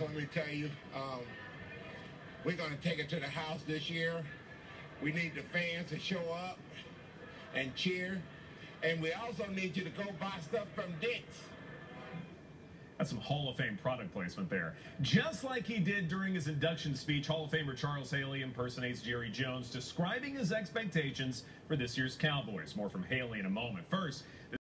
let me tell you, um, we're going to take it to the house this year. We need the fans to show up and cheer. And we also need you to go buy stuff from Dick's. That's some Hall of Fame product placement there. Just like he did during his induction speech, Hall of Famer Charles Haley impersonates Jerry Jones, describing his expectations for this year's Cowboys. More from Haley in a moment. First,